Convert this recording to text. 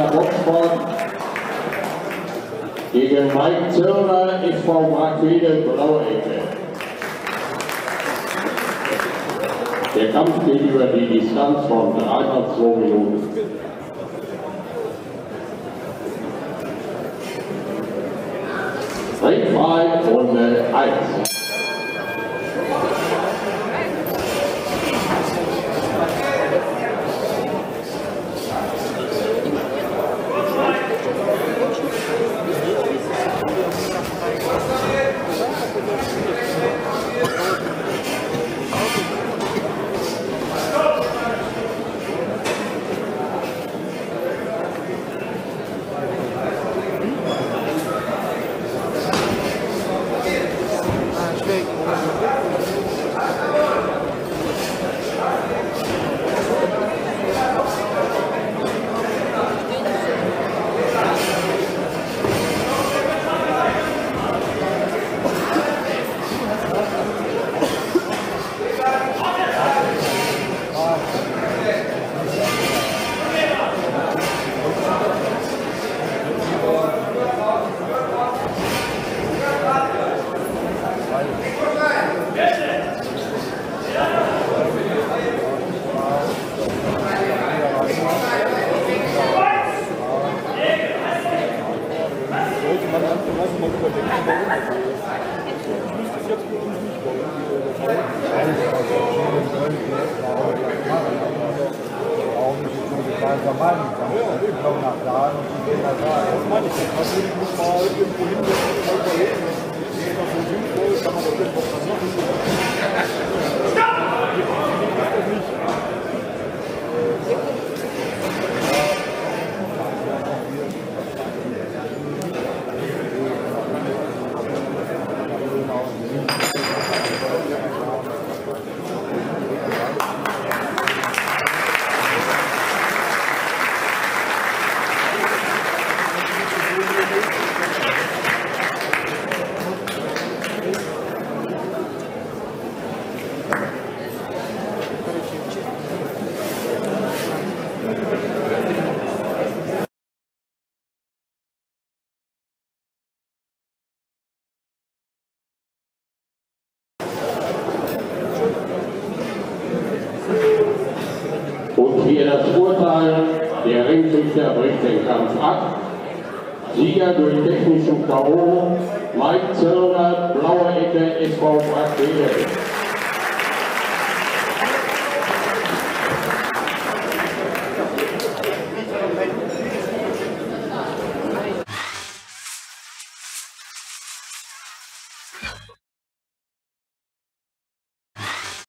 nach Boxford gegen Mike Zürner, SV Markwede, Blauecke. Der Kampf geht über die Distanz von 3 mal 2 Minuten. Ringfrei Runde 1. Obrigado. lass mal überdenken, warum das so ist. Ich wüsste es jetzt wirklich nicht, warum die das machen. Auch nicht so gemeinsam meinen kann. Ich komme nach da und ich nach da. Ich muss mal irgendwo hin, mal überlegen. Ist das so sinnvoll? Kann man das irgendwo versuchen? Stop! hier das Urteil der Ringrichter bricht den Kampf ab. Sieger durch technischen K.O. Mike Zöllner, blaue Ecke, SV Brasilien.